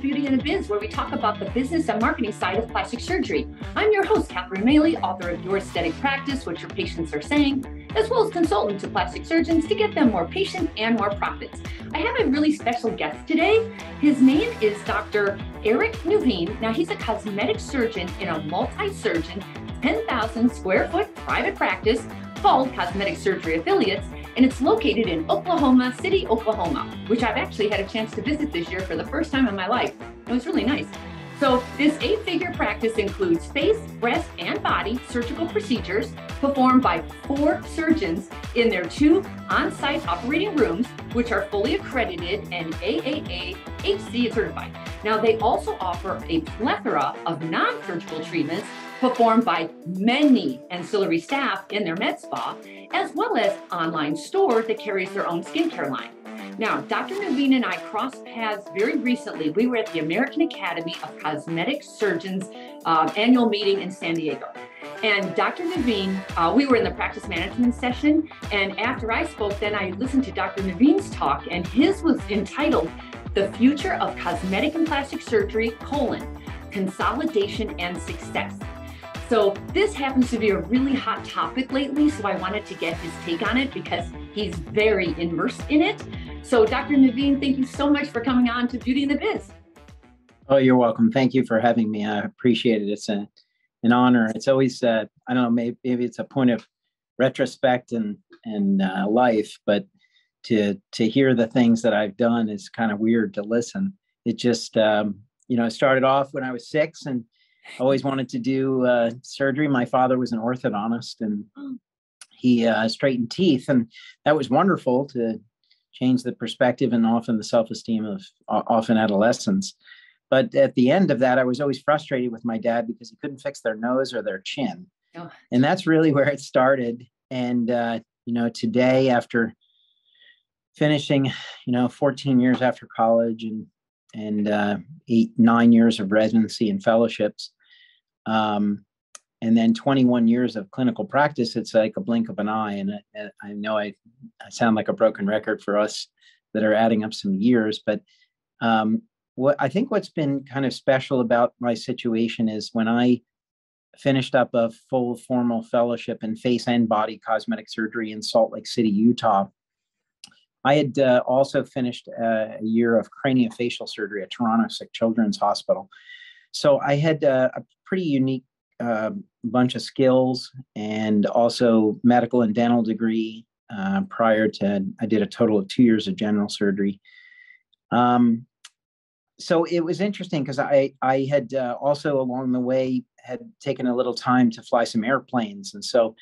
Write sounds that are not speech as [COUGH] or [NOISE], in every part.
Beauty and the Biz, where we talk about the business and marketing side of plastic surgery. I'm your host, Catherine Maley, author of Your Aesthetic Practice, What Your Patients Are Saying, as well as consultant to plastic surgeons to get them more patients and more profits. I have a really special guest today. His name is Dr. Erik Nuveen. Now, he's a cosmetic surgeon in a multi surgeon, 10,000 square foot private practice called Cosmetic Surgery Affiliates and it's located in Oklahoma City, Oklahoma, which I've actually had a chance to visit this year for the first time in my life. It was really nice. So, this eight figure practice includes face, breast, and body surgical procedures performed by four surgeons in their two on site operating rooms, which are fully accredited and AAA HC certified. Now, they also offer a plethora of non surgical treatments performed by many ancillary staff in their med spa, as well as online store that carries their own skincare line. Now, Dr. Nuveen and I crossed paths very recently. We were at the American Academy of Cosmetic Surgeons uh, annual meeting in San Diego. And Dr. Nuveen, uh, we were in the practice management session. And after I spoke, then I listened to Dr. Nuveen's talk, and his was entitled The Future of Cosmetic and Plastic Surgery, colon, Consolidation and Success. So this happens to be a really hot topic lately, so I wanted to get his take on it because he's very immersed in it. So Dr. Nuveen, thank you so much for coming on to Beauty and the Biz. Oh, you're welcome. Thank you for having me. I appreciate it. It's a, an honor. It's always, uh, I don't know, maybe, maybe it's a point of retrospect and and uh, life, but to to hear the things that I've done is kind of weird to listen. It just, um, you know, I started off when I was six and always wanted to do uh, surgery. My father was an orthodontist and hmm. he uh, straightened teeth, and that was wonderful to change the perspective and often the self-esteem of often adolescents. But at the end of that, I was always frustrated with my dad because he couldn't fix their nose or their chin, oh. and that's really where it started. And uh, you know, today after finishing, you know, 14 years after college and and uh, eight nine years of residency and fellowships um, and then 21 years of clinical practice, it's like a blink of an eye. And I, I know I, I, sound like a broken record for us that are adding up some years, but um, what I think what's been kind of special about my situation is when I finished up a full formal fellowship in face and body cosmetic surgery in Salt Lake City, Utah. I had uh, also finished a year of craniofacial surgery at Toronto Sick Children's Hospital. So I had uh, a pretty unique uh, bunch of skills and also medical and dental degree uh, prior to I did a total of two years of general surgery. Um, so it was interesting because I I had uh, also along the way had taken a little time to fly some airplanes, and so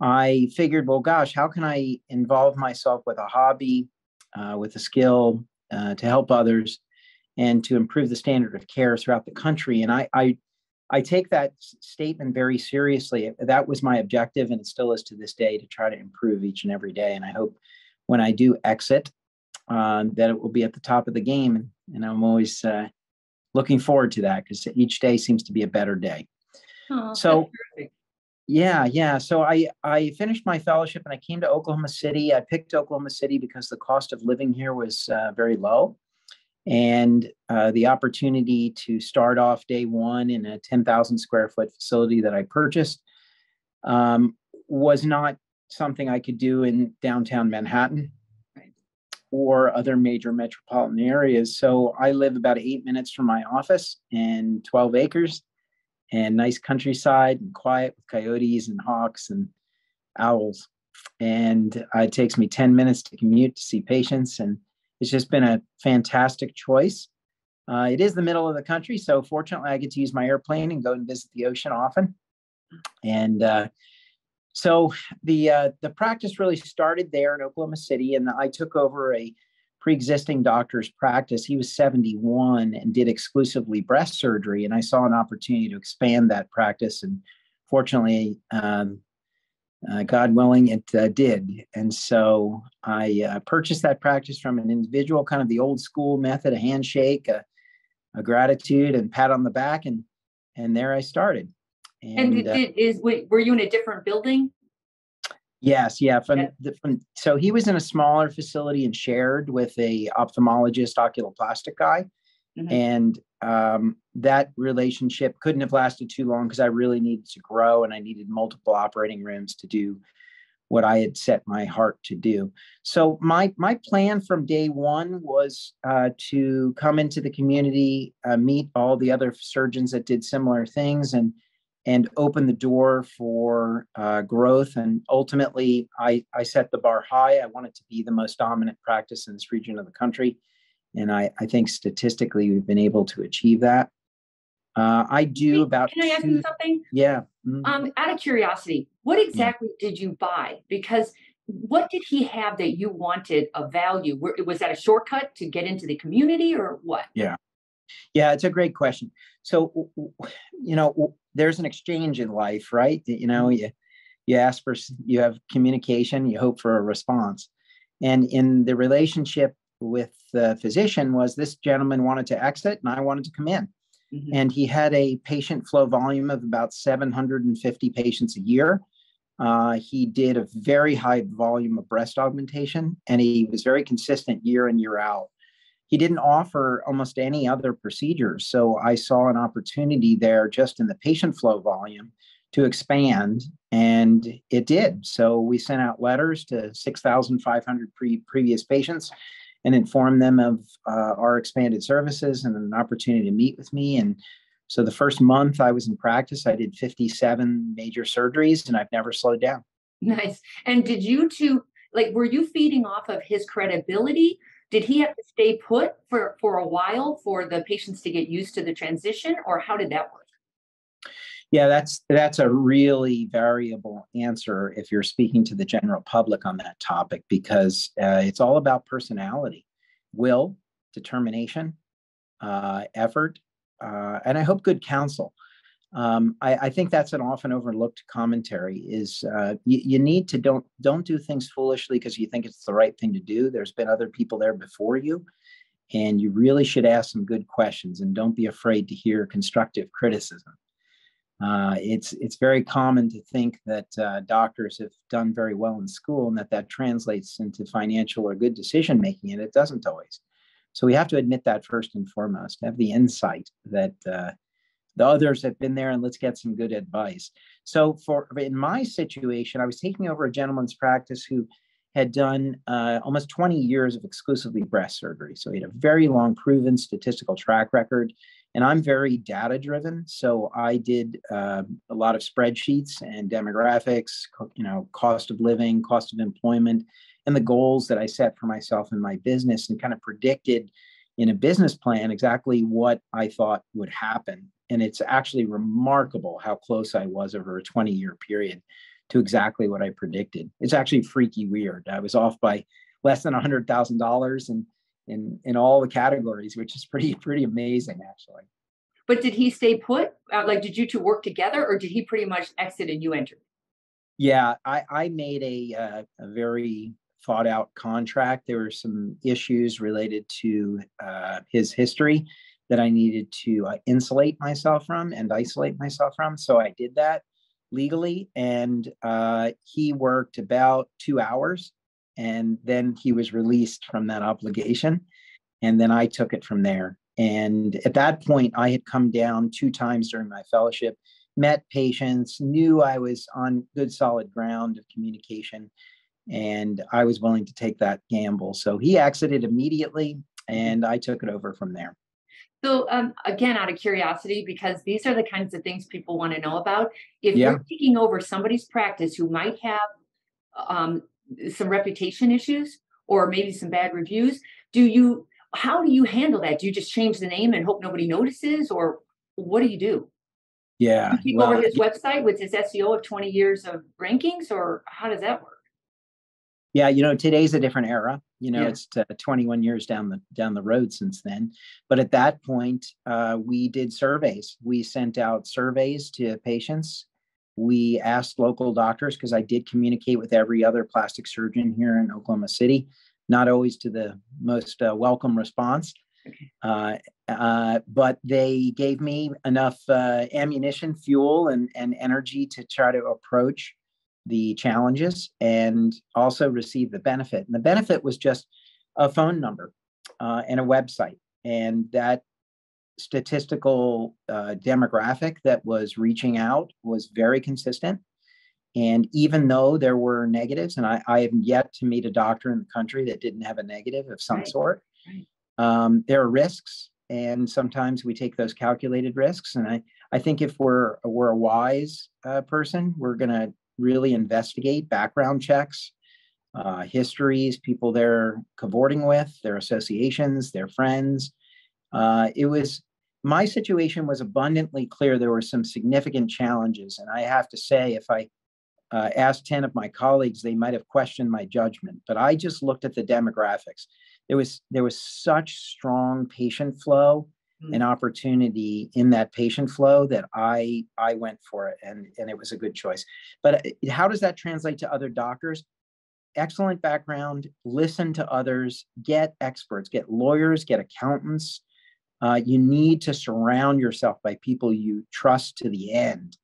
I figured, well, gosh, how can I involve myself with a hobby, uh, with a skill uh, to help others, and to improve the standard of care throughout the country. And I, I, I take that statement very seriously. That was my objective, and it still is to this day to try to improve each and every day. And I hope when I do exit, uh, that it will be at the top of the game. And, and I'm always uh, looking forward to that because each day seems to be a better day. Oh, so, yeah, yeah. So I I finished my fellowship and I came to Oklahoma City. I picked Oklahoma City because the cost of living here was uh, very low and uh, the opportunity to start off day one in a 10,000 square foot facility that I purchased um, was not something I could do in downtown Manhattan or other major metropolitan areas. So I live about eight minutes from my office and 12 acres and nice countryside and quiet with coyotes and hawks and owls. And uh, it takes me 10 minutes to commute to see patients and it's just been a fantastic choice. Uh, it is the middle of the country, so fortunately, I get to use my airplane and go and visit the ocean often. And uh, so the uh, the practice really started there in Oklahoma City, and I took over a pre-existing doctor's practice. He was 71 and did exclusively breast surgery, and I saw an opportunity to expand that practice. And fortunately, um, uh, God willing, it uh, did. And so I uh, purchased that practice from an individual, kind of the old school method, a handshake, a, a gratitude, and pat on the back, and and there I started. And, and did, is were you in a different building? Yes, yeah. From, yeah. The, from so he was in a smaller facility and shared with a ophthalmologist, oculoplastic guy, Mm-hmm. And um, that relationship couldn't have lasted too long because I really needed to grow and I needed multiple operating rooms to do what I had set my heart to do. So my my plan from day one was uh, to come into the community, uh, meet all the other surgeons that did similar things, and and open the door for uh, growth. And ultimately, I I set the bar high. I wanted to be the most dominant practice in this region of the country, and I I think statistically we've been able to achieve that. Uh, I do about. Can I ask you something? Yeah. Mm-hmm. Um, out of curiosity, what exactly yeah. did you buy? Because what did he have that you wanted of value? Was that a shortcut to get into the community, or what? Yeah. Yeah, it's a great question. So, you know, there's an exchange in life, right? You know, mm-hmm. you you ask for, you have communication, you hope for a response, and in the relationship with the physician was this gentleman wanted to exit and I wanted to come in. Mm-hmm. And he had a patient flow volume of about 750 patients a year. Uh, he did a very high volume of breast augmentation and he was very consistent year in, year out. He didn't offer almost any other procedures. So I saw an opportunity there just in the patient flow volume to expand, and it did. So we sent out letters to 6,500 pre- previous patients and inform them of uh, our expanded services and an opportunity to meet with me. And so the first month I was in practice, I did 57 major surgeries and I've never slowed down. Nice. And did you two, like, were you feeding off of his credibility? Did he have to stay put for, for a while for the patients to get used to the transition, or how did that work? Yeah, that's that's a really variable answer if you're speaking to the general public on that topic because uh, it's all about personality, will, determination, uh, effort, uh, and I hope good counsel. Um, I, I, think that's an often overlooked commentary. Is uh, you, you need to don't don't do things foolishly because you think it's the right thing to do. There's been other people there before you, and you really should ask some good questions and don't be afraid to hear constructive criticism. Uh, it's it's very common to think that uh, doctors have done very well in school and that that translates into financial or good decision making, and it doesn't always. So we have to admit that first and foremost. Have the insight that uh, the others have been there, and let's get some good advice. So for in my situation, I was taking over a gentleman's practice who had done uh, almost 20 years of exclusively breast surgery. So he had a very long, proven statistical track record and I'm very data driven. So I did uh, a lot of spreadsheets and demographics, you know, cost of living, cost of employment, and the goals that I set for myself in my business, and kind of predicted in a business plan exactly what I thought would happen. And it's actually remarkable how close I was over a 20 year period to exactly what I predicted. It's actually freaky weird. I was off by less than $100,000 and in in all the categories, which is pretty [LAUGHS] pretty amazing actually. But did he stay put? Uh, like, did you two work together, or did he pretty much exit and you entered? Yeah, I I made a uh, a very thought out contract. There were some issues related to uh, his history that I needed to uh, insulate myself from and isolate myself from. So I did that legally, and uh, he worked about two hours and then he was released from that obligation and then i took it from there. And at that point i had come down two times during my fellowship met patients knew i was on good solid ground of communication and i was willing to take that gamble. So he exited immediately and i took it over from there. So um, again out of curiosity because these are the kinds of things people want to know about if yeah. you're taking over somebody's practice who might have um, some reputation issues or maybe some bad reviews do you how do you handle that? Do you just change the name and hope nobody notices or what do you do? Yeah you well, over his website with his seo of 20 years of rankings or how does that work? Yeah you know today's a different era. You know yeah. it's uh, 21 years down the down the road since then. But at that point uh, we did surveys. We sent out surveys to patients we asked local doctors because I did communicate with every other plastic surgeon here in Oklahoma City, not always to the most uh, welcome response. Uh, uh, but they gave me enough uh, ammunition, fuel, and, and energy to try to approach the challenges and also receive the benefit. And the benefit was just a phone number uh, and a website. And that statistical uh, demographic that was reaching out was very consistent. And even though there were negatives, and I, I have yet to meet a doctor in the country that didn't have a negative of some right. sort, right. Um, there are risks. And sometimes we take those calculated risks. And I, I think if we're, we're a wise uh, person, we're going to really investigate background checks, uh, histories, people they're cavorting with, their associations, their friends. Uh, it was my situation was abundantly clear. There were some significant challenges, and I have to say, if I uh, asked 10 of my colleagues, they might have questioned my judgment. But I just looked at the demographics. There was there was such strong patient flow mm. and opportunity in that patient flow that I I went for it, and and it was a good choice. But uh, how does that translate to other doctors? Excellent background. Listen to others. Get experts. Get lawyers. Get accountants. Uh, you need to surround yourself by people you trust to the end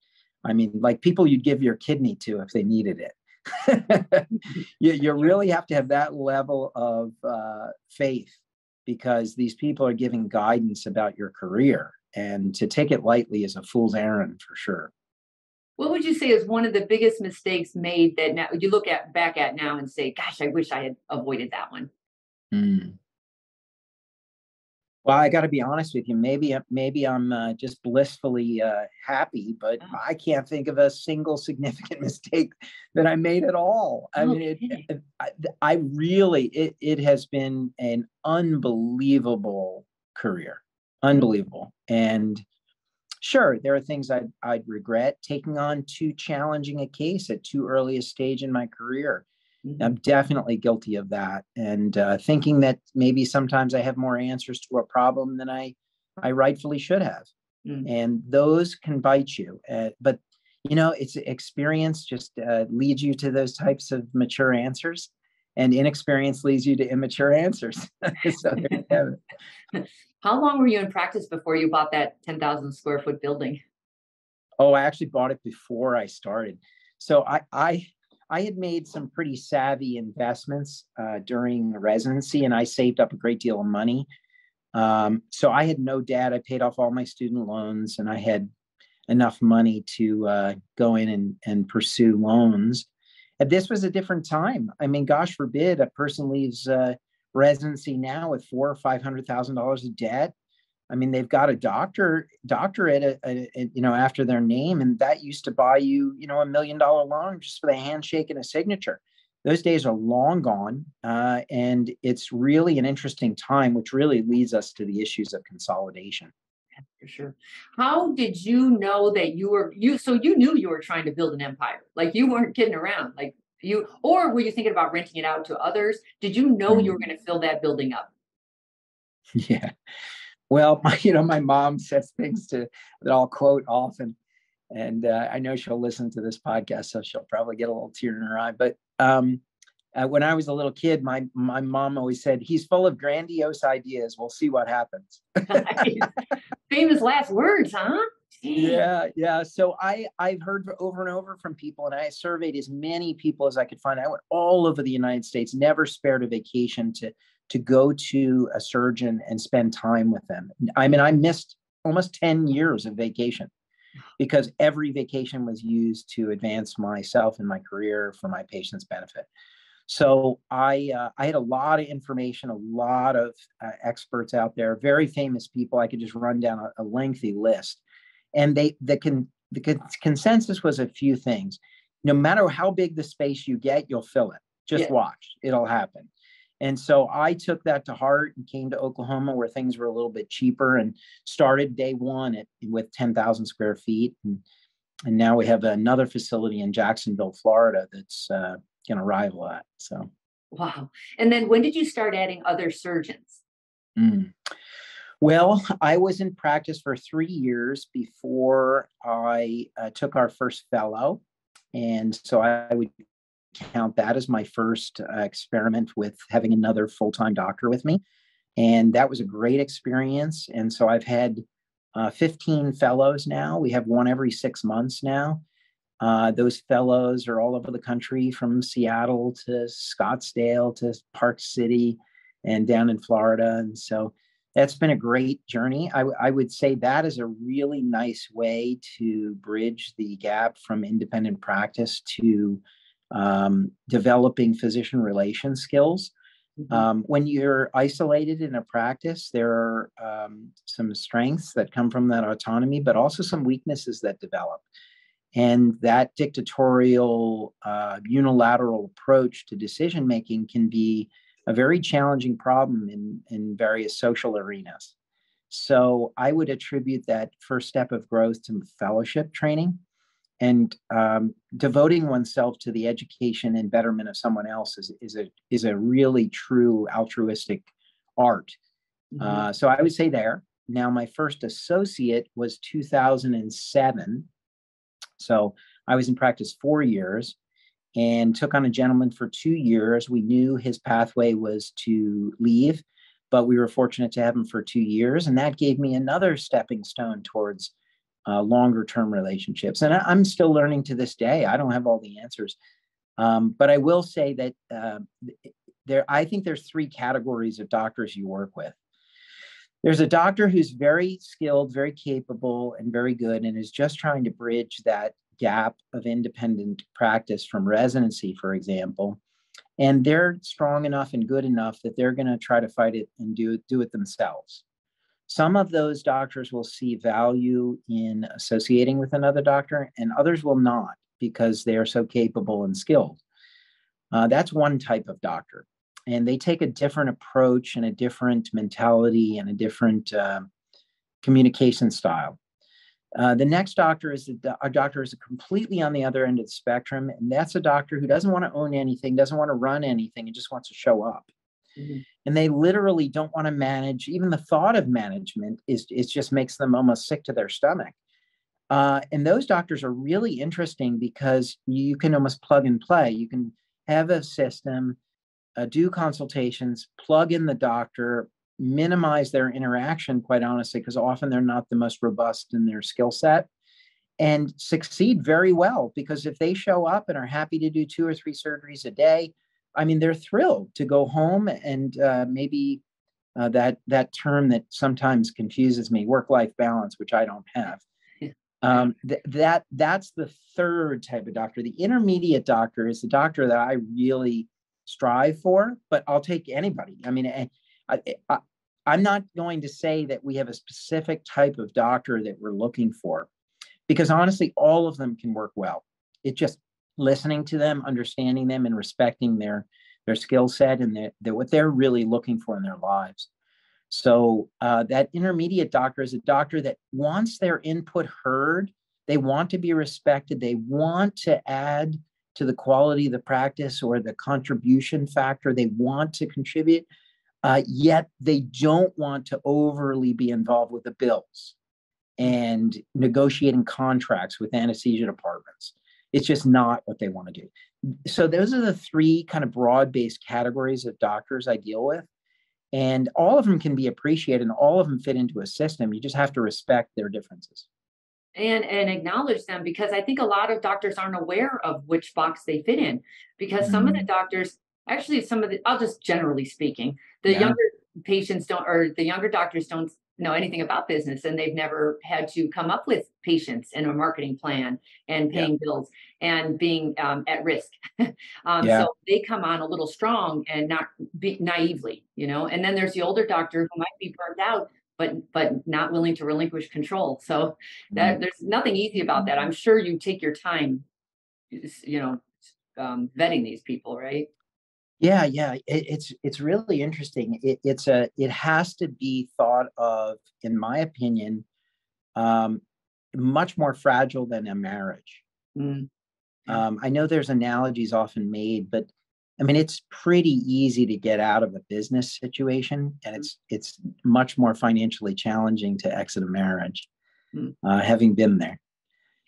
I mean, like people you'd give your kidney to if they needed it. [LAUGHS] you, you really have to have that level of uh, faith because these people are giving guidance about your career. And to take it lightly is a fool's errand for sure. What would you say is one of the biggest mistakes made that now you look at back at now and say, gosh, I wish I had avoided that one? Mm. Well, I got to be honest with you. Maybe maybe I'm uh, just blissfully uh, happy, but oh. I can't think of a single significant [LAUGHS] mistake that I made at all. I okay. mean, it, I, I really it it has been an unbelievable career, unbelievable. And sure, there are things I'd I'd regret taking on too challenging a case at too early a stage in my career. Mm-hmm. I'm definitely guilty of that, and uh, thinking that maybe sometimes I have more answers to a problem than I I rightfully should have, mm-hmm. and those can bite you. Uh, but you know, it's experience just uh, leads you to those types of mature answers, and inexperience leads you to immature answers. [LAUGHS] so there you have it. [LAUGHS] How long were you in practice before you bought that ten thousand square foot building? Oh, I actually bought it before I started. So I I I had made some pretty savvy investments uh, during residency, and I saved up a great deal of money. Um, so I had no debt. I paid off all my student loans, and I had enough money to uh, go in and, and pursue loans. And this was a different time. I mean, gosh forbid a person leaves uh, residency now with four or five hundred thousand dollars of debt I mean, they've got a doctor doctorate, a, a, a, you know, after their name, and that used to buy you, you know, a million dollar loan just for the handshake and a signature. Those days are long gone, uh, and it's really an interesting time, which really leads us to the issues of consolidation. For sure. How did you know that you were you? So you knew you were trying to build an empire, like you weren't kidding around, like you, or were you thinking about renting it out to others? Did you know you were going to fill that building up? [LAUGHS] Yeah. Well, [LAUGHS] my, you know, my mom says things to that I'll quote often, and uh, I know she'll listen to this podcast, so she'll probably get a little tear in her eye. But um, uh, when I was a little kid, my my mom always said, "He's full of grandiose ideas. We'll see what happens." [LAUGHS] [LAUGHS] Famous last words, huh? yeah yeah so i i've heard over and over from people and i surveyed as many people as i could find i went all over the united states never spared a vacation to to go to a surgeon and spend time with them. I mean, I missed almost 10 years of vacation because every vacation was used to advance myself and my career for my patients' benefit. So I uh, I had a lot of information, a lot of uh, experts out there, very famous people. I could just run down a, a lengthy list, and they the con, the con- consensus was a few things. No matter how big the space you get, you'll fill it. Just yeah. watch; it'll happen. And so I took that to heart and came to Oklahoma where things were a little bit cheaper and started day one at, with 10,000 square feet. And, and now we have another facility in Jacksonville, Florida that's uh, going to rival that. So, wow. And then when did you start adding other surgeons? Mm. Well, I was in practice for three years before I uh, took our first fellow. And so I would count that as my first uh, experiment with having another full time doctor with me. And that was a great experience. And so I've had uh, 15 fellows now. We have one every six months now. Uh, those fellows are all over the country from Seattle to Scottsdale to Park City and down in Florida. And so that's been a great journey. I, I would say that is a really nice way to bridge the gap from independent practice to um, developing physician relation skills. Mm-hmm. Um, when you're isolated in a practice, there are um, some strengths that come from that autonomy, but also some weaknesses that develop. And that dictatorial, uh, unilateral approach to decision making can be a very challenging problem in, in various social arenas. So I would attribute that first step of growth to fellowship training and um, devoting oneself to the education and betterment of someone else is, is a is a really true altruistic art. Mm-hmm. Uh, so I would say there. Now my first associate was 2007. So I was in practice four years and took on a gentleman for two years. We knew his pathway was to leave, but we were fortunate to have him for two years, and that gave me another stepping stone towards uh, longer term relationships. And I, am still learning to this day. I don't have all the answers. Um, but I will say that uh, there, I think there's three categories of doctors you work with. There's a doctor who's very skilled, very capable, and very good, and is just trying to bridge that gap of independent practice from residency, for example. And they're strong enough and good enough that they're going to try to fight it and do, do it themselves. Some of those doctors will see value in associating with another doctor, and others will not because they are so capable and skilled. Uh, that's one type of doctor. And they take a different approach and a different mentality and a different uh, communication style. Uh, the next doctor is a, a, doctor is completely on the other end of the spectrum, and that's a doctor who doesn't want to own anything, doesn't want to run anything, and just wants to show up. Mm-hmm. And they literally don't want to manage. Even the thought of management is it just makes them almost sick to their stomach. Uh, and those doctors are really interesting because you can almost plug and play. You can have a system, uh, do consultations, plug in the doctor, minimize their interaction, quite honestly, because often they're not the most robust in their skill set and succeed very well because if they show up and are happy to do two or three surgeries a day I mean, they're thrilled to go home and uh, maybe uh, that that term that sometimes confuses me, work-life balance, which I don't have. Um, th- that that's the third type of doctor. The intermediate doctor is the doctor that I really strive for, but I'll take anybody. I mean, eh, I, I, I'm not going to say that we have a specific type of doctor that we're looking for, because honestly, all of them can work well. It just listening to them, understanding them, and respecting their their skill set and their, their, what they're really looking for in their lives. So uh, that intermediate doctor is a doctor that wants their input heard. They want to be respected. They want to add to the quality of the practice or the contribution factor. They want to contribute, uh, yet they don't want to overly be involved with the bills and negotiating contracts with anesthesia departments. It's just not what they want to do. So those are the three kind of broad-based categories of doctors I deal with. And all of them can be appreciated and all of them fit into a system. You just have to respect their differences. And and acknowledge them because I think a lot of doctors aren't aware of which box they fit in. Because mm-hmm. some of the mm-hmm. doctors, actually some of the I'll just generally speaking, the yeah. younger patients don't or the younger doctors don't know anything about business and they've never had to come up with patients and a marketing plan and paying yeah. bills and being um, at risk. [LAUGHS] um, yeah. So they come on a little strong and not be naively, you know. And then there's the older doctor who might be burned out, but but not willing to relinquish control. So that mm-hmm. there's nothing easy about that. I'm sure you take your time, you know, um, vetting these people, right? Yeah, yeah, it, it's it's really interesting. It, it's a it has to be thought of, in my opinion, um, much more fragile than a marriage. Mm. Um, I know there's analogies often made, but I mean it's pretty easy to get out of a business situation, and it's it's much more financially challenging to exit a marriage, mm. uh, having been there.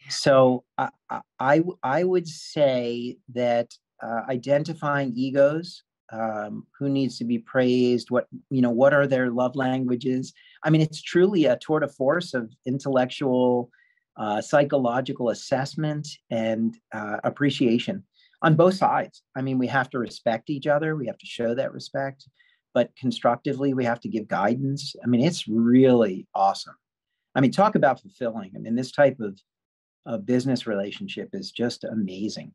So I, I I would say that uh, identifying egos um, who needs to be praised what you know what are their love languages i mean it's truly a tour de force of intellectual uh, psychological assessment and uh, appreciation on both sides i mean we have to respect each other we have to show that respect but constructively we have to give guidance. I mean, it's really awesome. I mean, talk about fulfilling. I mean, this type of, of business relationship is just amazing.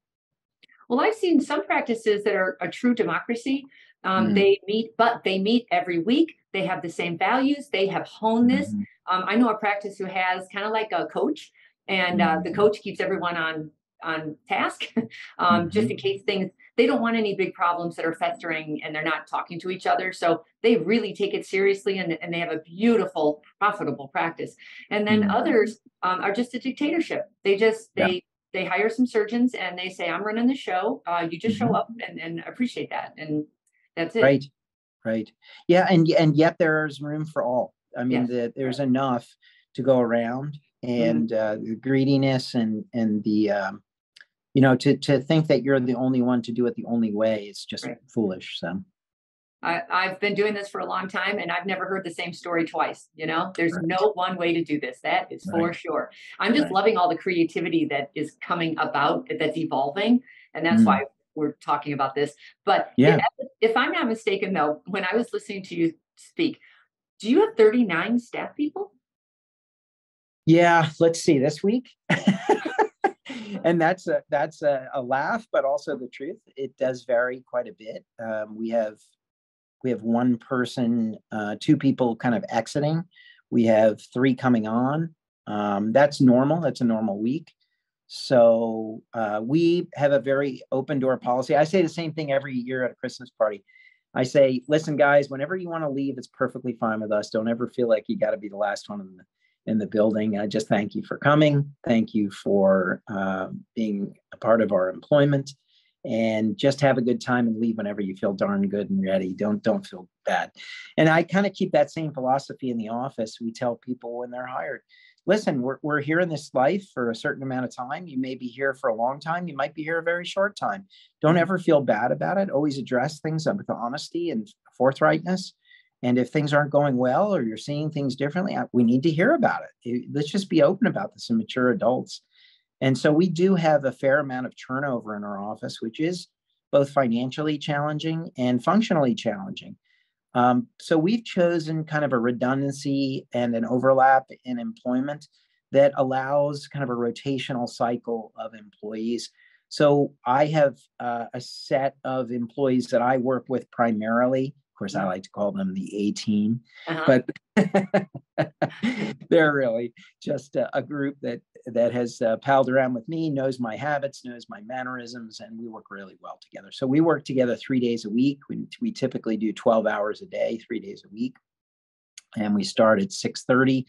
Well, I've seen some practices that are a true democracy. Um, mm. They meet, but they meet every week. They have the same values. They have honed this. Mm-hmm. Um, I know a practice who has kind of like a coach, and uh, the mm-hmm. coach keeps everyone on on task, [LAUGHS] um, mm-hmm. just in case things. They don't want any big problems that are festering and they're not talking to each other. So they really take it seriously and, and they have a beautiful, profitable practice. And then mm-hmm. others um, are just a dictatorship. They just they yeah they hire some surgeons and they say, I'm running the show. Uh, you just mm-hmm. show up and, and appreciate that. And that's it. Right. Right. Yeah. And, and yet there's room for all. I mean, yes. the, there's enough to go around mm-hmm. and mm-hmm. uh, the greediness and, and the, um, you know, to, to think that you're the only one to do it the only way is just right. foolish. So. I, have been doing this for a long time and I've never heard the same story twice. You know, there's right. no one way to do this. That is for sure. I'm just right. loving all the creativity that is coming about that's evolving. And that's mm. why we're talking about this. But yeah. if, if I'm not mistaken, though, when I was listening to you speak, do you have 39 staff people? Yeah, let's see this week. [LAUGHS] and that's a that's a, a, laugh, but also the truth. It does vary quite a bit. Um, we have we have one person, uh, two people kind of exiting. We have three coming on. Um, that's normal. That's a normal week. So uh, we have a very open door policy. I say the same thing every year at a Christmas party. I say, listen, guys, whenever you want to leave, it's perfectly fine with us. Don't ever feel like you got to be the last one in the in the building. I just thank you for coming. Thank you for uh, being a part of our employment and just have a good time and leave whenever you feel darn good and ready. Don't don't feel bad. And i kind of keep that same philosophy in the office. We tell people when they're hired listen we're, we're here in this life for a certain amount of time. You may be here for a long time. You might be here a very short time. Don't ever feel bad about it. Always address things with honesty and forthrightness. And if things aren't going well or you're seeing things differently uh, we need to hear about it let's just be open about this and mature adults and so we do have a fair amount of turnover in our office, which is both financially challenging and functionally challenging. Um, so we've chosen kind of a redundancy and an overlap in employment that allows kind of a rotational cycle of employees. So I have uh, a set of employees that I work with primarily of course, I like to call them the A team, uh-huh. but [LAUGHS] they're really just a, a, group that that has uh, palled around with me, knows my habits, knows my mannerisms, and we work really well together. So we work together three days a week. We, we typically do 12 hours a day, three days a week, and we start at 6:30,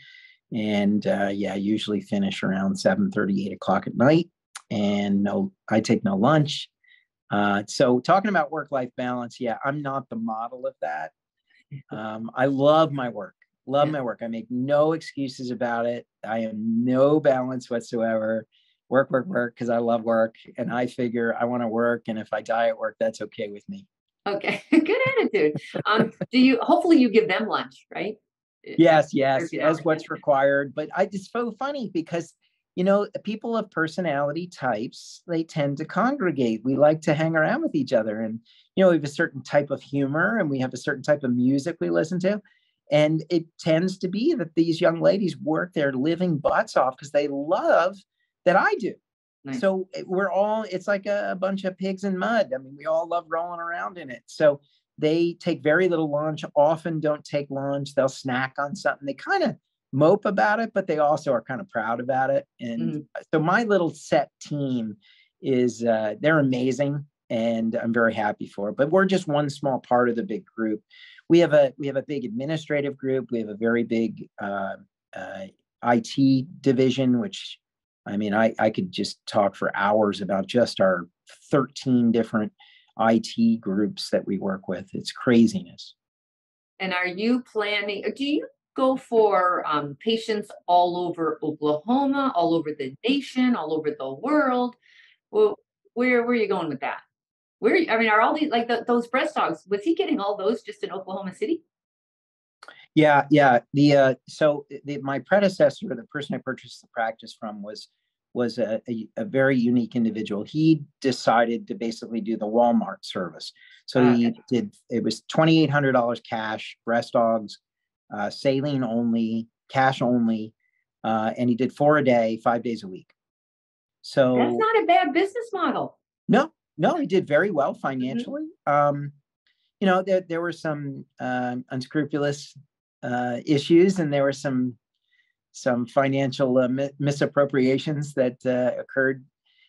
and uh, yeah, usually finish around 7:30, 8 o'clock at night. And no, I take no lunch uh, so talking about work-life balance, yeah, I'm not the model of that. Um, I love my work, love my work. I make no excuses about it. I am no balance whatsoever. Work, work, work, because I love work, and I figure I want to work, and if I die at work, that's okay with me. Okay, [LAUGHS] good attitude. Um, do you? Hopefully, you give them lunch, right? Yes, yes, as what's required. But I it's so funny because you know, people of personality types, they tend to congregate. We like to hang around with each other. And, you know, we have a certain type of humor and we have a certain type of music we listen to. And it tends to be that these young ladies work their living butts off because they love that I do. Nice. So eh, we're all, it's like a, a bunch of pigs in mud. I mean, we all love rolling around in it. So they take very little lunch, often don't take lunch. They'll snack on something. They kind of mope about it, but they also are kind of proud about it. And mm-hmm. so my little set team is uh, they're amazing, and I'm very happy for it. But we're just one small part of the big group. We have a we have a big administrative group. We have a very big uh, uh, IT division, which I mean, I I could just talk for hours about just our 13 different IT groups that we work with. It's craziness. And are you planning? Do you go for um, patients all over Oklahoma, all over the nation, all over the world. Well, where where are you going with that? Where I mean, are all these like the, those breast augs? Was he getting all those just in Oklahoma City? Yeah, yeah. The uh, so the, my predecessor, the person I purchased the practice from, was was a, a, a, very unique individual. He decided to basically do the Walmart service. So okay. he did, it was $2,800 cash, breast augs, uh, saline only, cash only. Uh, and he did four a day, five days a week. So that's not a bad business model. No, no, he did very well mm-hmm. financially. Mm-hmm. Um, you know, there, there were some um, unscrupulous uh, issues and there were some some financial uh, mi- misappropriations that uh, occurred.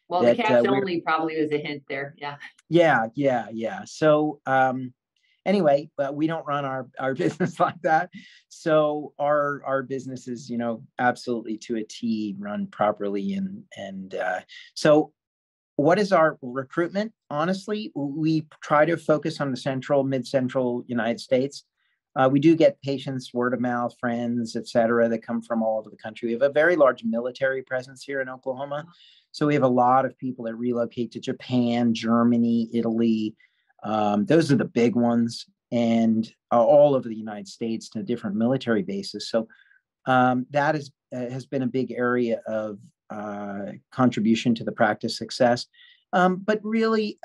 Well, that, the cash uh, only probably was a hint there. Yeah. Yeah, yeah, yeah. So um, anyway, but we don't run our our [LAUGHS] business like that. So our our business is, you know, absolutely to a T run properly, and and uh, so what is our recruitment? Honestly, we try to focus on the central, mid central United States. Uh, we do get patients, word of mouth, friends, et cetera, that come from all over the country. We have a very large military presence here in Oklahoma. So we have a lot of people that relocate to Japan, Germany, Italy. Um, those are the big ones, and uh, all over the United States to different military bases. So um, that is, uh, has been a big area of uh, contribution to the practice success. Um, but really,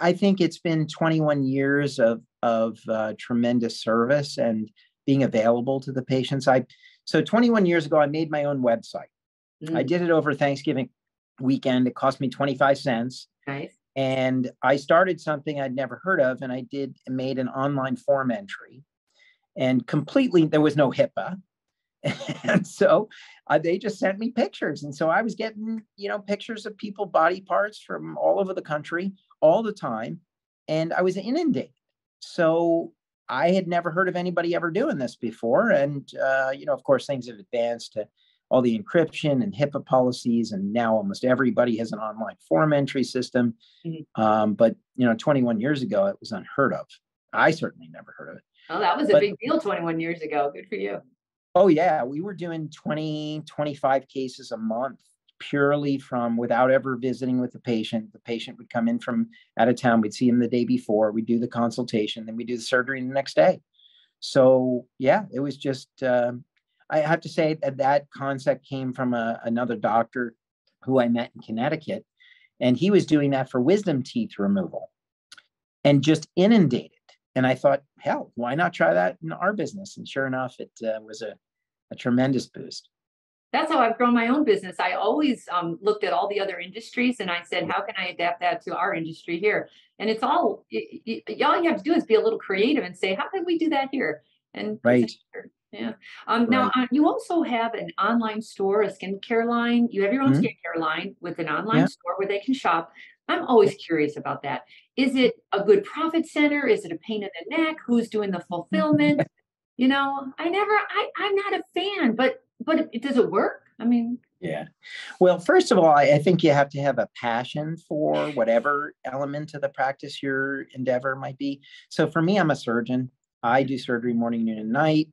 I think it's been 21 years of of uh, tremendous service and being available to the patients. I so 21 years ago, I made my own website. Mm. I did it over Thanksgiving weekend. It cost me 25 cents. Nice. And I started something I'd never heard of, and I did made an online form entry, and completely there was no HIPAA, [LAUGHS] and so uh, they just sent me pictures, and so I was getting you know pictures of people body parts from all over the country all the time, and I was inundated. So I had never heard of anybody ever doing this before, and uh, you know, of course, things have advanced to all the encryption and HIPAA policies, and now almost everybody has an online form entry system. Mm-hmm. Um, but you know, 21 years ago, it was unheard of. I certainly never heard of it. Oh, that was a big deal 21 years ago. Good for you. Oh yeah, we were doing 20, 25 cases a month purely from without ever visiting with the patient. The patient would come in from out of town. We'd see him the day before. We'd do the consultation, then we do the surgery the next day. So yeah, it was just. Uh, I have to say that that concept came from a, another doctor who I met in Connecticut, and he was doing that for wisdom teeth removal, and just inundated. And I thought, hell, why not try that in our business? And sure enough, it uh, was a, a tremendous boost that's how I've grown my own business. I always um, looked at all the other industries and I said, how can I adapt that to our industry here? And it's all, y- y- all you have to do is be a little creative and say, how can we do that here? And right. Yeah. Um, right. Now, uh, you also have an online store, a skincare line. You have your own mm-hmm. skincare line with an online yeah. store where they can shop. I'm always curious about that. Is it a good profit center? Is it a pain in the neck? Who's doing the [LAUGHS] fulfillment? you know, I never, I, I'm not a fan, but but it, does it work? I mean, yeah. Well, first of all, I, I, think you have to have a passion for whatever element of the practice your endeavor might be. So for me, I'm a surgeon. I do surgery morning, noon, and night.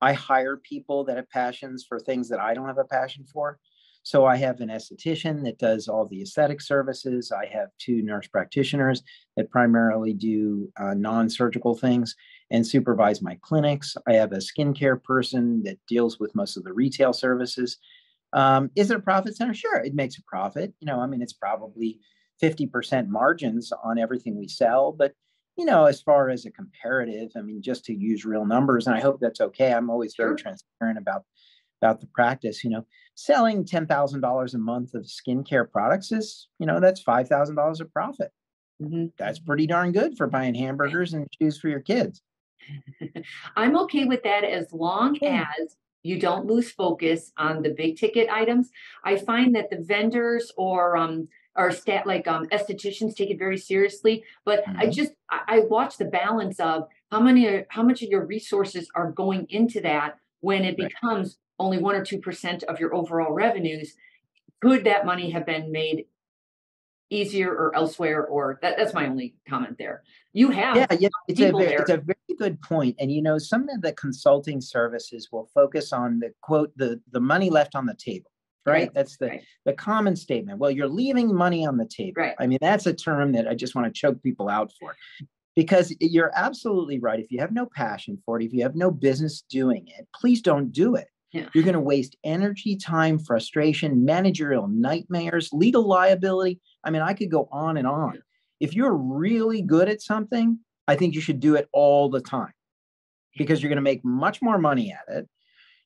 I hire people that have passions for things that I don't have a passion for. So I have an esthetician that does all the aesthetic services. I have two nurse practitioners that primarily do uh, non-surgical things and supervise my clinics. I have a skincare person that deals with most of the retail services. Um, is it a profit center? Sure, it makes a profit. You know, I mean, it's probably 50% margins on everything we sell, but you know, as far as a comparative, I mean, just to use real numbers, and I hope that's okay. I'm always very transparent about about the practice. You know, selling ten thousand dollars a month of skincare products is, you know, that's five thousand dollars of profit. Mm-hmm. That's pretty darn good for buying hamburgers and shoes for your kids. [LAUGHS] I'm okay with that as long as you don't lose focus on the big ticket items. I find that the vendors or um or stat like um estheticians take it very seriously, but mm-hmm. I just I, I watch the balance of how many how much of your resources are going into that when it right. becomes only one or two percent of your overall revenues. Could that money have been made easier or elsewhere or that, that's my only comment there you have yeah, yeah it's a, very, it's a very good point and you know some of the consulting services will focus on the quote the the money left on the table right, right. that's the right. the common statement well you're leaving money on the table right. i mean that's a term that i just want to choke people out for because you're absolutely right if you have no passion for it if you have no business doing it please don't do it Yeah. You're going to waste energy, time, frustration, managerial nightmares, legal liability. I mean, I could go on and on. If you're really good at something, I think you should do it all the time because you're going to make much more money at it.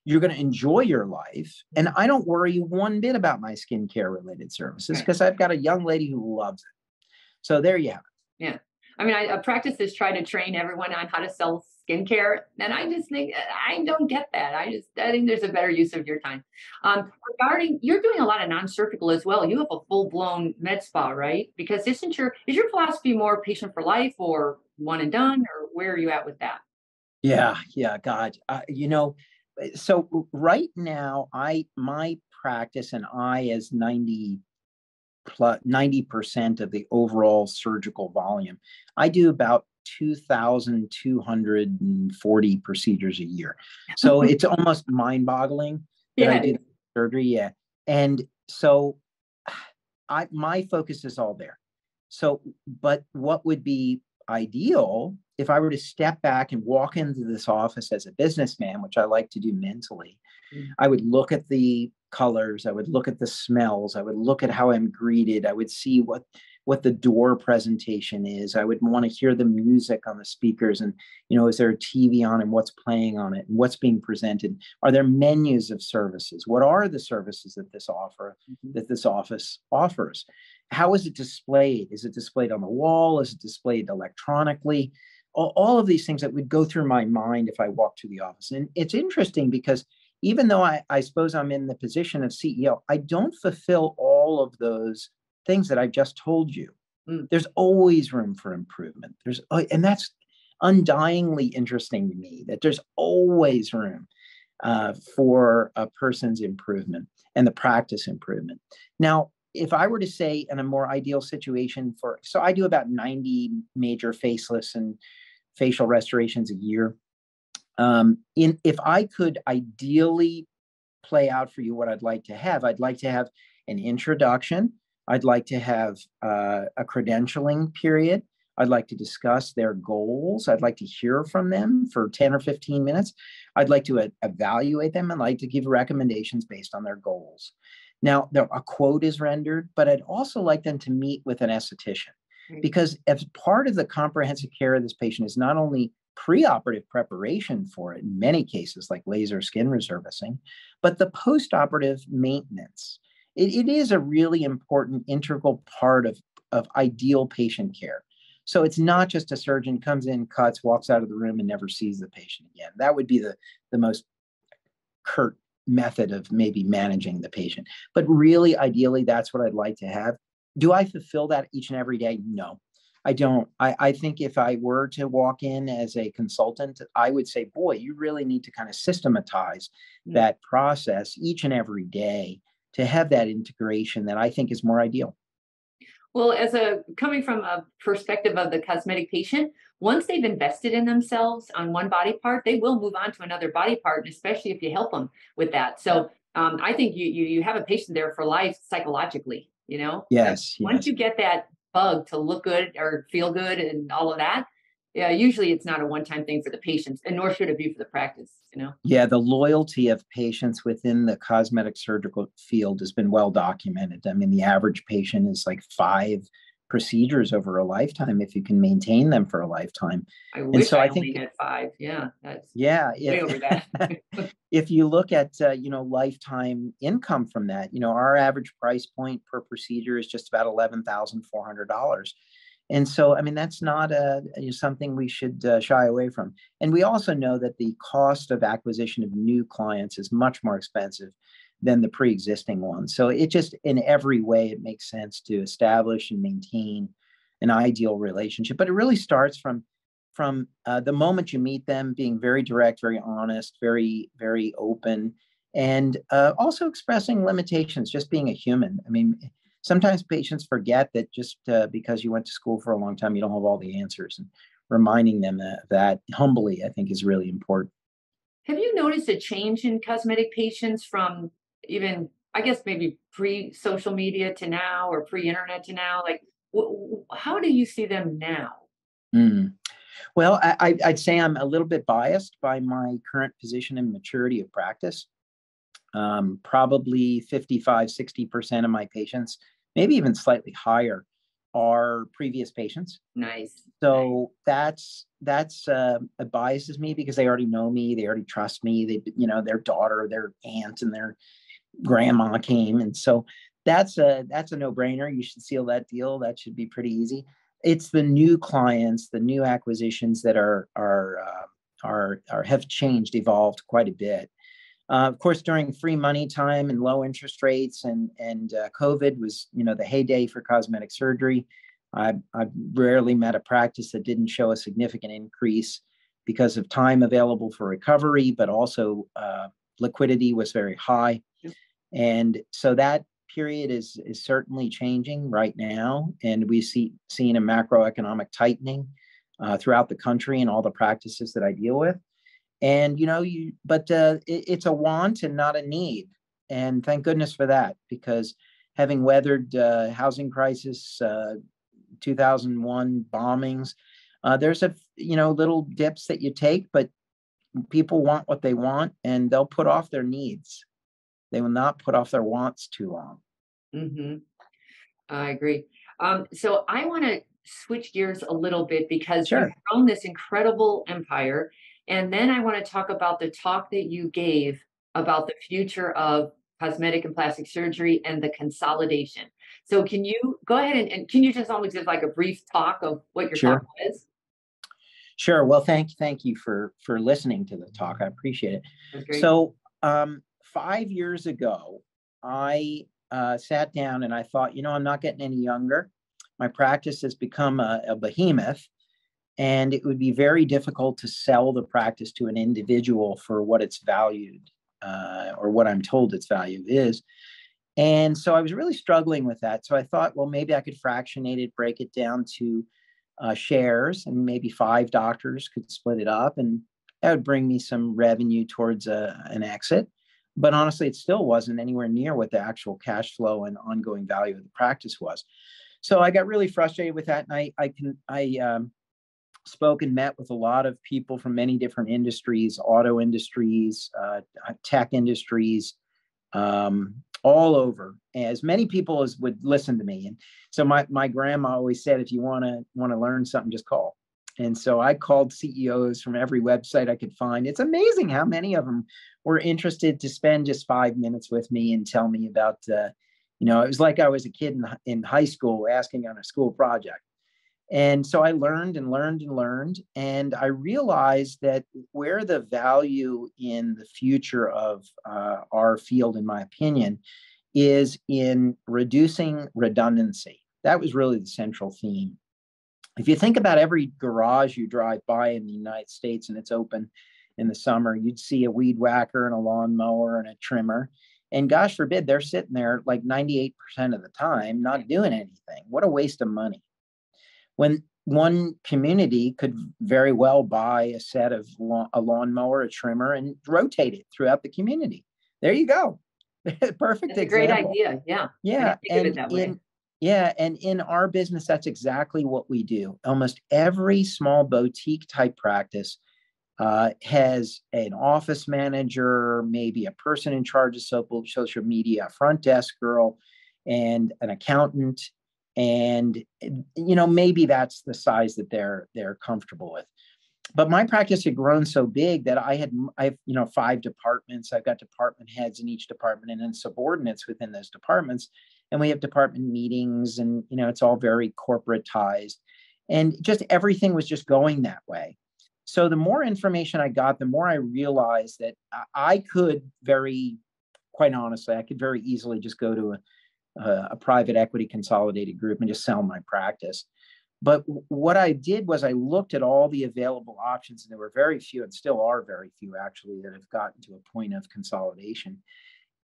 You're going to enjoy your life. And I don't worry one bit about my skincare related services because right. I've got a young lady who loves it. So there you have it. Yeah. I mean, I, a practice is trying to train everyone on how to sell skincare. And I just think I don't get that. I just I think there's a better use of your time. Um, regarding you're doing a lot of non-surgical as well. You have a full-blown med spa, right? Because isn't your is your philosophy more patient for life or one and done, or where are you at with that? Yeah, yeah, God, uh, you know, Eh, so right now, I my practice and I as ninety plus 90% of the overall surgical volume. I do about 2,240 procedures a year. So [LAUGHS] it's almost mind boggling that yeah. I did surgery. Yeah. And so [SIGHS] I, my focus is all there. So, but what would be ideal if I were to step back and walk into this office as a businessman, which I like to do mentally, mm. I would look at the colors, I would look at the smells, I would look at how I'm greeted, I would see what what the door presentation is. I would want to hear the music on the speakers and, you know, is there a TV on and what's playing on it and what's being presented? Are there menus of services? What are the services that this offer, mm-hmm. that this office offers? How is it displayed? Is it displayed on the wall? Is it displayed electronically? All, all of these things that would go through my mind if I walked to the office. And it's interesting because even though I, I suppose I'm in the position of CEO, I don't fulfill all of those things that I've just told you. Mm. There's always room for improvement. There's uh, and that's undyingly interesting to me that there's always room uh, for a person's improvement and the practice improvement. Now, if I were to say in a more ideal situation for so I do about 90 major facelifts and facial restorations a year. Um, in if I could ideally play out for you what I'd like to have, I'd like to have an introduction I'd like to have uh, a credentialing period. I'd like to discuss their goals. I'd like to hear from them for 10 or 15 minutes. I'd like to uh, evaluate them and like to give recommendations based on their goals. Now, a quote is rendered, but I'd also like them to meet with an esthetician because as part of the comprehensive care of this patient is not only preoperative preparation for it in many cases like laser skin resurfacing, but the postoperative maintenance it, it is a really important integral part of, of ideal patient care. So it's not just a surgeon comes in, cuts, walks out of the room, and never sees the patient again. That would be the, the most curt method of maybe managing the patient. But really, ideally, that's what I'd like to have. Do I fulfill that each and every day? No, I don't. I, I think if I were to walk in as a consultant, I would say, boy, you really need to kind of systematize mm-hmm. that process each and every day to have that integration that I think is more ideal. Well, as a coming from a perspective of the cosmetic patient, once they've invested in themselves on one body part, they will move on to another body part, especially if you help them with that. So um, I think you, you you have a patient there for life psychologically. You know, yes. Once yes. you get that bug to look good or feel good and all of that, yeah, usually it's not a one-time thing for the patients, and nor should it be for the practice. You know. Yeah, the loyalty of patients within the cosmetic surgical field has been well documented. I mean, the average patient is like five procedures over a lifetime if you can maintain them for a lifetime. I and so I, I think had five. Yeah, that's yeah. If, [LAUGHS] if you look at uh, you know lifetime income from that, you know our average price point per procedure is just about eleven thousand four hundred dollars and so, I mean, that's not a, something we should uh, shy away from. And we also know that the cost of acquisition of new clients is much more expensive than the pre-existing ones. So it just, in every way, it makes sense to establish and maintain an ideal relationship. But it really starts from from uh, the moment you meet them, being very direct, very honest, very very open, and uh, also expressing limitations. Just being a human. I mean sometimes patients forget that just uh, because you went to school for a long time, you don't have all the answers. And reminding them that, that humbly, I think, is really important. Have you noticed a change in cosmetic patients from even, I guess, maybe pre social media to now or pre internet to now? Like, wh- how do you see them now? Mm. Well, I, would say I'm a little bit biased by my current position and maturity of practice. Um, probably 55, 60% of my patients, maybe even slightly higher, are previous patients. Nice. So that's that's uh, it biases me because they already know me, they already trust me. They, you know, their daughter, their aunt, and their grandma came, and so that's a that's a no brainer. You should seal that deal. That should be pretty easy. It's the new clients, the new acquisitions that are are uh, are, are have changed, evolved quite a bit. Uh, of course, during free money time and low interest rates and and uh, COVID was you know the heyday for cosmetic surgery. I I rarely met a practice that didn't show a significant increase because of time available for recovery, but also uh, liquidity was very high, and so that period is is certainly changing right now, and we see seeing a macroeconomic tightening uh, throughout the country and all the practices that I deal with. And you know, you but uh, it, it's a want and not a need, and thank goodness for that because having weathered uh, housing crisis, uh, 2001 bombings, uh, there's a you know little dips that you take, but people want what they want, and they'll put off their needs. They will not put off their wants too long. Mm-hmm. I agree. Um, so I want to switch gears a little bit because sure. you've grown this incredible empire. And then I want to talk about the talk that you gave about the future of cosmetic and plastic surgery and the consolidation. So can you go ahead and, and can you just almost give like a brief talk of what your sure. talk was? Sure. Well, thank thank you for for listening to the talk. I appreciate it. So, um, five years ago, I uh, sat down and I thought, you know, I'm not getting any younger my practice has become a, a behemoth and it would be very difficult to sell the practice to an individual for what it's valued uh, or what I'm told its value is. And so I was really struggling with that. So I thought, well, maybe I could fractionate it, break it down to uh, shares, and maybe five doctors could split it up, and that would bring me some revenue towards a, uh, an exit. But honestly, it still wasn't anywhere near what the actual cash flow and ongoing value of the practice was. So I got really frustrated with that, and I I can I um, spoke and met with a lot of people from many different industries, auto industries, uh, tech industries, um, all over. As many people as would listen to me, and so my my grandma always said, if you want to want to learn something, just call. And so I called CEOs from every website I could find. It's amazing how many of them were interested to spend just five minutes with me and tell me about uh, you know, it was like I was a kid in, in high school asking on a school project. And so I learned and learned and learned. And I realized that where the value in the future of uh, our field, in my opinion, is in reducing redundancy. That was really the central theme. If you think about every garage you drive by in the United States and it's open in the summer, you'd see a weed whacker and a lawnmower and a trimmer. And gosh forbid they're sitting there like 98% of the time not doing anything. What a waste of money. When one community could very well buy a set of lawn, a lawnmower, a trimmer, and rotate it throughout the community. There you go. [LAUGHS] Perfect great idea. Yeah. Yeah. And in, yeah. And in our business, that's exactly what we do. Almost every small boutique type practice uh, has an office manager, maybe a person in charge of social media, a front desk girl, and an accountant, and you know maybe that's the size that they're they're comfortable with. But my practice had grown so big that I had I have you know five departments. I've got department heads in each department, and then subordinates within those departments, and we have department meetings, and you know it's all very corporatized, and just everything was just going that way so the more information I got, the more I realized that I could very, quite honestly, I could very easily just go to a, Uh, a private equity consolidated group and just sell my practice. But what I did was I looked at all the available options, and there were very few, and still are very few actually, that have gotten to a point of consolidation.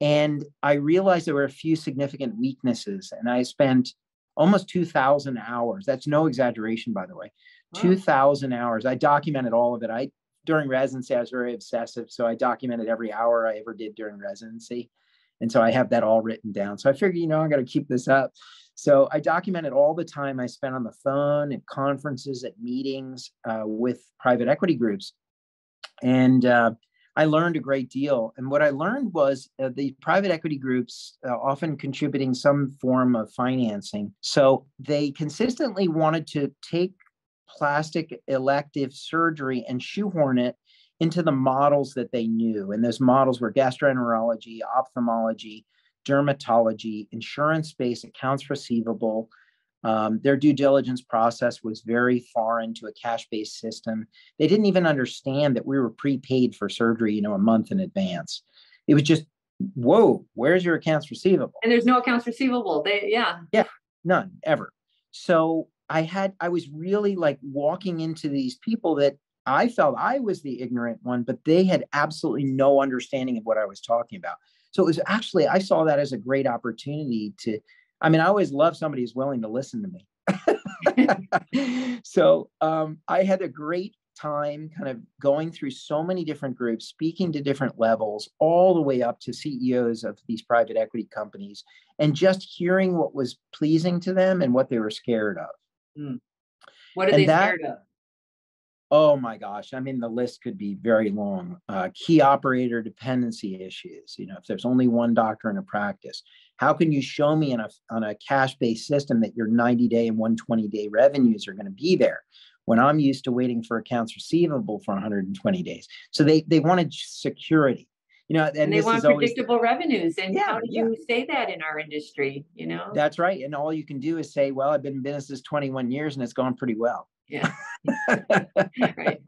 And I realized there were a few significant weaknesses, and I spent almost 2,000 hours. That's no exaggeration, by the way. 2,000 hours. I documented all of it. I during residency, I was very obsessive, so I documented every hour I ever did during residency, and so I have that all written down. So I figured, you know, I got to keep this up. So I documented all the time I spent on the phone at conferences, at meetings uh, with private equity groups, and uh, I learned a great deal. And what I learned was uh, the private equity groups uh, often contributing some form of financing. So they consistently wanted to take plastic elective surgery and shoehorn it into the models that they knew. And those models were gastroenterology, ophthalmology, dermatology, insurance based accounts receivable, um, their due diligence process was very far into a cash-based system. They didn't even understand that we were prepaid for surgery, you know, a month in advance. It was just, whoa, where's your accounts receivable? And there's no accounts receivable. They, yeah, yeah, none ever. So I had, I was really like walking into these people that I felt I was the ignorant one, but they had absolutely no understanding of what I was talking about. So it was actually, I saw that as a great opportunity to I mean, I always love somebody who's willing to listen to me. [LAUGHS] so um, I had a great time kind of going through so many different groups, speaking to different levels, all the way up to CEOs of these private equity companies, and just hearing what was pleasing to them and what they were scared of. Mm. What are and they that, scared of? Oh my gosh. I mean, the list could be very long. Uh, key operator dependency issues. You know, if there's only one doctor in a practice, how can you show me on a, on a cash based system that your 90 day and 120 day revenues are going to be there? When I'm used to waiting for accounts receivable for 120 days. So they, they wanted security you know and, and they want predictable always, revenues and yeah, how do you say that in our industry you know that's right and all you can do is say well i've been in business 21 years and it's gone pretty well yeah. [LAUGHS] right.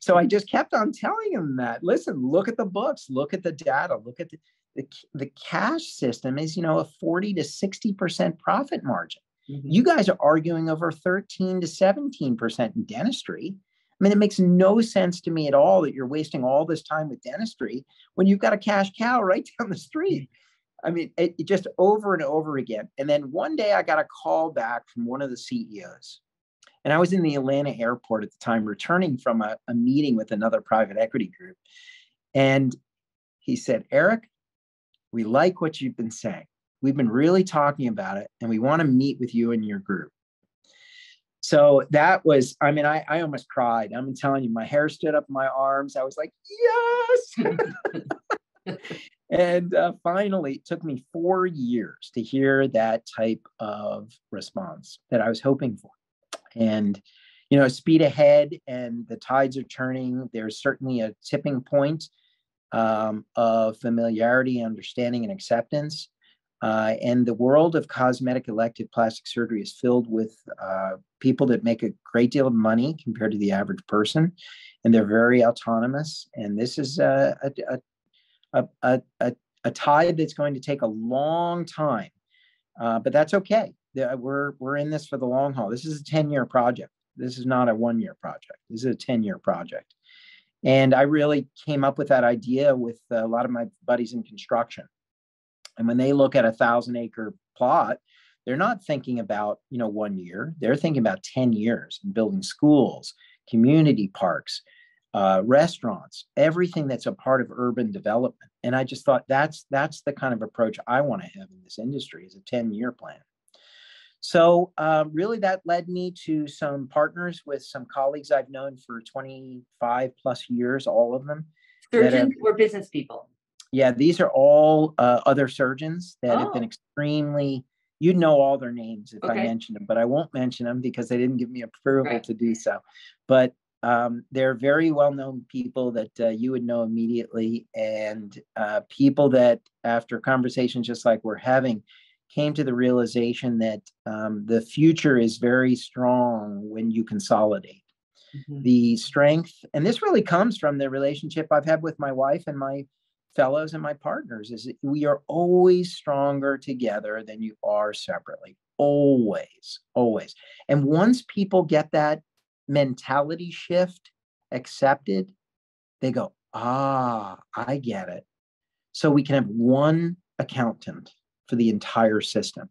So I just kept on telling him that. Listen, look at the books, look at the data, look at the the, the cash system is, you know, a 40 to 60% profit margin. Mm-hmm. You guys are arguing over 13 to 17% in dentistry. I mean, it makes no sense to me at all that you're wasting all this time with dentistry when you've got a cash cow right down the street. I mean, it, it just over and over again. And then one day I got a call back from one of the CEOs and I was in the Atlanta airport at the time, returning from a, a meeting with another private equity group. And he said, Erik, we like what you've been saying. We've been really talking about it, and we want to meet with you and your group. So that was, I mean, I, I almost cried. I'm telling you, my hair stood up in my arms. I was like, yes. [LAUGHS] and uh, finally, it took me four years to hear that type of response that I was hoping for and you know speed ahead and the tides are turning there's certainly a tipping point um, of familiarity understanding and acceptance. Uh, and the world of cosmetic elective plastic surgery is filled with uh, people that make a great deal of money compared to the average person and they're very autonomous. And this is a, a, a, a, a, tide that's going to take a long time uh, but that's okay we're we're in this for the long haul. This is a 10 year project. This is not a one year project. This is a 10 year project. And I really came up with that idea with a lot of my buddies in construction. And when they look at a thousand acre plot, they're not thinking about you know one year. They're thinking about 10 years and building schools, community parks, uh, restaurants, everything that's a part of urban development. And I just thought that's that's the kind of approach I want to have in this industry is a 10 year plan. So uh, really that led me to some partners with some colleagues I've known for 25 plus years, all of them. Surgeons have, or business people? Yeah, these are all uh, other surgeons that oh. have been oh. extremely, you'd know all their names if okay. I mentioned them, but I won't mention them because they didn't give me approval right. to do so. But um, they're very well-known people that uh, you would know immediately and uh, people that after conversations just like we're having came to the realization that um, the future is very strong when you consolidate. Mm-hmm. The strength, and this really comes from the relationship I've had with my wife and my fellows and my partners, is that we are always stronger together than you are separately. Always, always. And once people get that mentality shift accepted, they go, ah, I get it. So we can have one accountant for the entire system.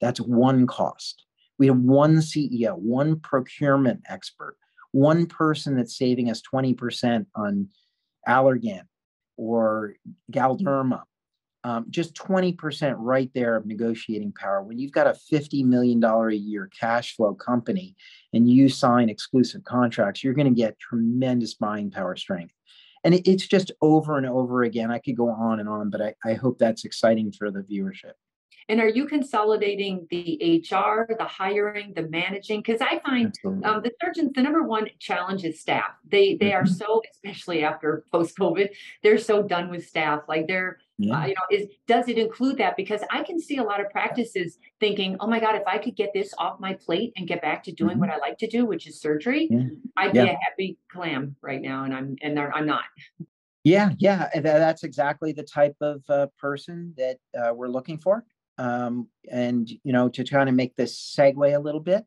That's one cost. We have one CEO, one procurement expert, one person that's saving us 20% on Allergan or Galderma. Um, just 20% right there of negotiating power. When you've got a $50 million a year cash flow company and you sign exclusive contracts, you're going to get tremendous buying power strength. And it, it's just over and over again. I could go on and on, but I, I hope that's exciting for the viewership. And are you consolidating the HR, the hiring, the managing? Because I find um, the surgeons, the number one challenge is staff. They they mm-hmm. are so, especially after post COVID, they're so done with staff. Like they're, yeah. uh, you know, is does it include that? Because I can see a lot of practices thinking, oh my God, if I could get this off my plate and get back to doing mm-hmm. what I like to do, which is surgery, yeah. I'd yeah. be a happy clam right now, and I'm and I'm not. Yeah, yeah, that's exactly the type of uh, person that uh, we're looking for. Um, and you know, to try to make this segue a little bit,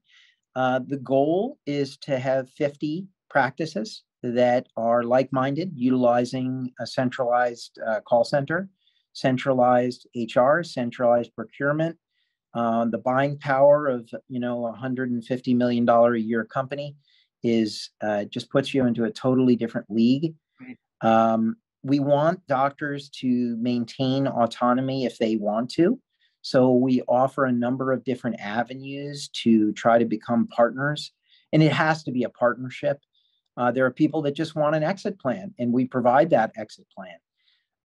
uh, the goal is to have 50 practices that are like-minded, utilizing a centralized uh, call center, centralized HR, centralized procurement, uh, the buying power of you know a 150 million dollar a year company is uh, just puts you into a totally different league. Right. Um, we want doctors to maintain autonomy if they want to. So we offer a number of different avenues to try to become partners, and it has to be a partnership. Uh, there are people that just want an exit plan, and we provide that exit plan.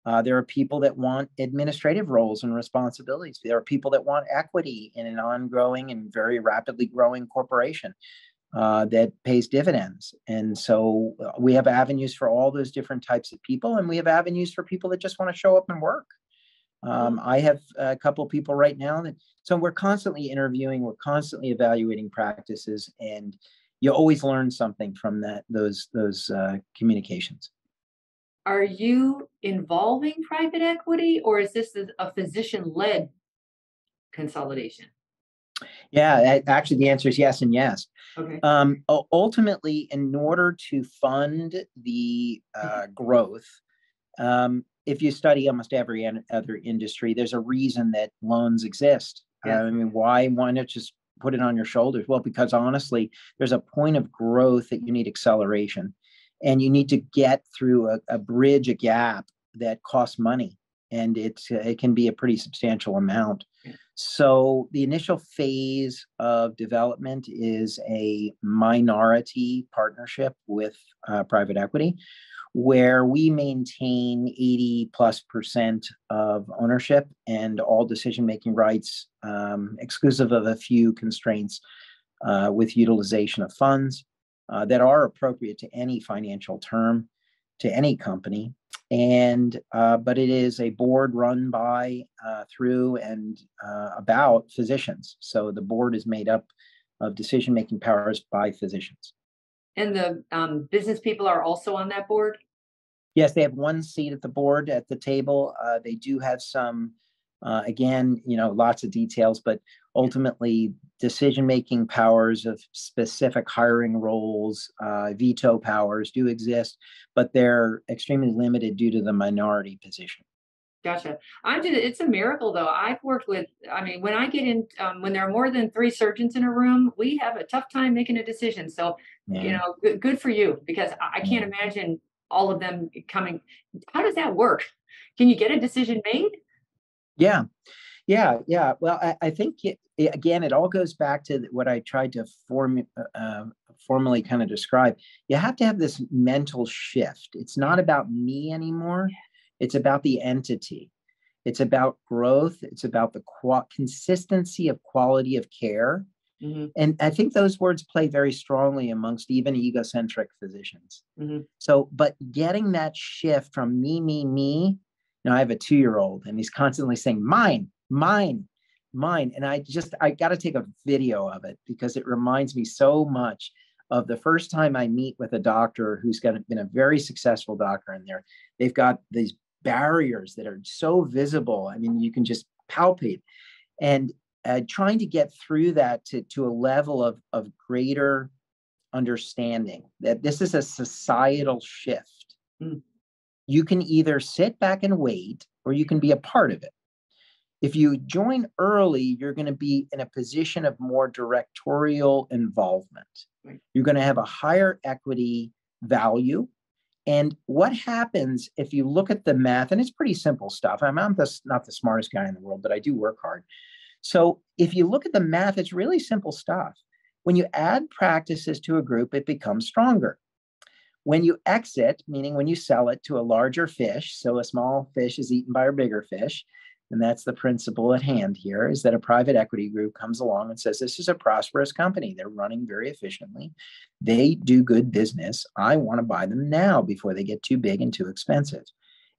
Uh, there are people that want administrative roles and responsibilities. There are people that want equity in an ongoing and very rapidly growing corporation uh, that pays dividends. And so uh, we have avenues for all those different types of people, and we have avenues for people that just want to show up and work. Um, I have a couple of people right now that so we're constantly interviewing, we're constantly evaluating practices, and you always learn something from that those those uh, communications. Are you involving private equity, or is this a physician-led consolidation? Yeah, actually, the answer is yes and yes. Okay. Um, ultimately, in order to fund the uh, growth, um, if you study almost every other industry, there's a reason that loans exist. Yeah. Uh, I mean, why why not just put it on your shoulders? Well, because honestly, there's a point of growth that you need acceleration, and you need to get through a, a bridge, a gap that costs money, and it's it can be a pretty substantial amount. So the initial phase of development is a minority partnership with uh, private equity where we maintain 80 plus percent of ownership and all decision making rights, um, exclusive of a few constraints uh, with utilization of funds uh, that are appropriate to any financial term, to any company. And uh, but it is a board run by, uh, through, and uh, about physicians. So the board is made up of decision making powers by physicians. And the um, business people are also on that board? Yes, they have one seat at the board at the table. Uh, they do have some, uh, again, you know, lots of details, but ultimately decision making powers of specific hiring roles, uh, veto powers do exist, but they're extremely limited due to the minority position. Gotcha. I'm just, it's a miracle though. I've worked with, I mean, when I get in, um, when there are more than three surgeons in a room, we have a tough time making a decision. So, yeah. you know, good, good for you because I, I can't imagine all of them coming. How does that work? Can you get a decision made? Yeah. Yeah, yeah. Well, I, I think it, it, again, it all goes back to what I tried to form, uh, um, formally kind of describe. You have to have this mental shift. It's not about me anymore. It's about the entity. It's about growth. It's about the qu- consistency of quality of care Mm-hmm. And I think those words play very strongly amongst even egocentric physicians. Mm-hmm. So, but getting that shift from me, me, me, know, I have a two year old and he's constantly saying, mine, mine, mine. And I just, I got to take a video of it because it reminds me so much of the first time I meet with a doctor who's got, been a very successful doctor in there. They've got these barriers that are so visible. I mean, you can just palpate. And uh, trying to get through that to, to a level of, of greater understanding that this is a societal shift. Mm. You can either sit back and wait or you can be a part of it. If you join early, you're going to be in a position of more directorial involvement. You're going to have a higher equity value. And what happens if you look at the math, and it's pretty simple stuff. I'm, I'm the, not the smartest guy in the world, but I do work hard. So if you look at the math, it's really simple stuff. When you add practices to a group, it becomes stronger. When you exit, meaning when you sell it to a larger fish, so a small fish is eaten by a bigger fish, and that's the principle at hand here is that a private equity group comes along and says, This is a prosperous company. They're running very efficiently. They do good business. I want to buy them now before they get too big and too expensive.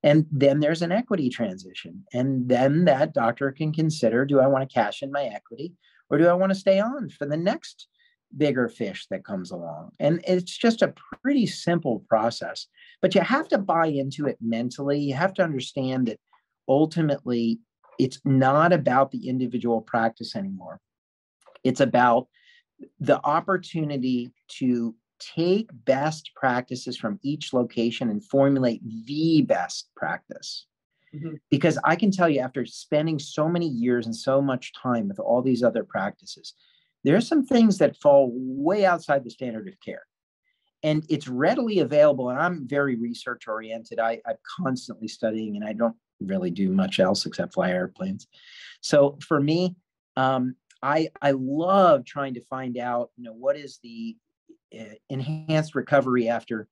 And then there's an equity transition. And then that doctor can consider do I want to cash in my equity or do I want to stay on for the next bigger fish that comes along? And it's just a pretty simple process, but you have to buy into it mentally. You have to understand that ultimately it's not about the individual practice anymore. It's about the opportunity to take best practices from each location and formulate the best practice. Mm-hmm. Because I can tell you, after spending so many years and so much time with all these other practices, there are some things that fall way outside the standard of care. And it's readily available. And I'm very research oriented. I, I'm constantly studying, and I don't really do much else except fly airplanes. So for me, um, I I love trying to find out, you know, what is the uh, enhanced recovery after